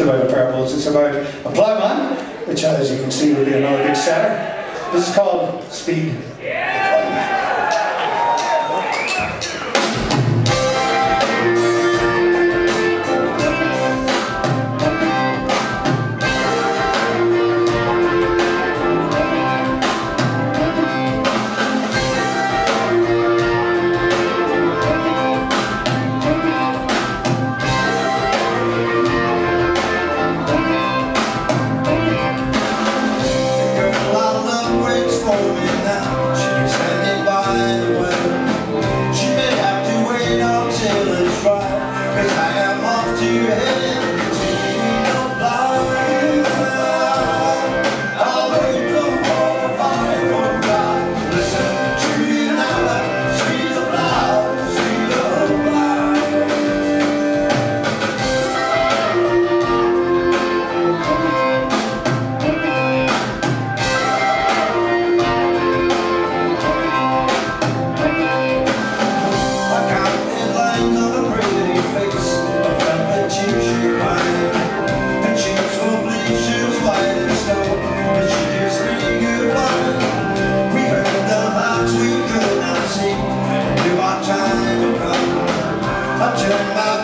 isn't about a parables, it's about a ploughman, which as you can see will be another big setter. This is called Speed.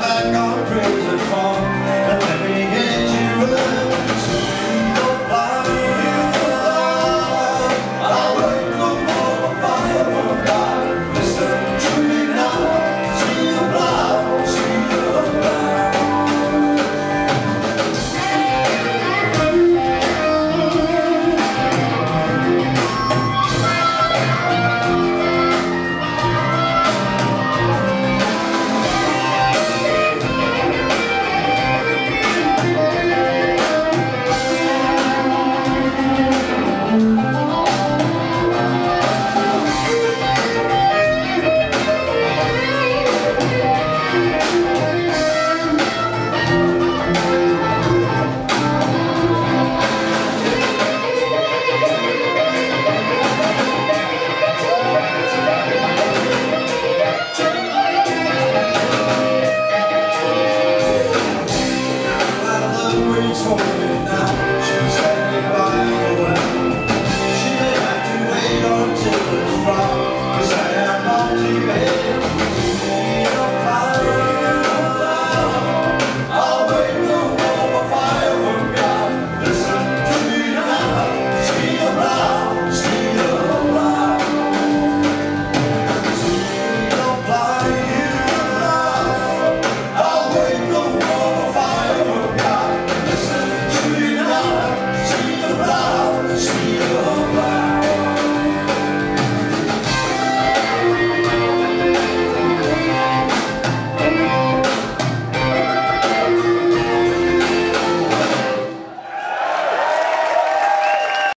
back on a prison farm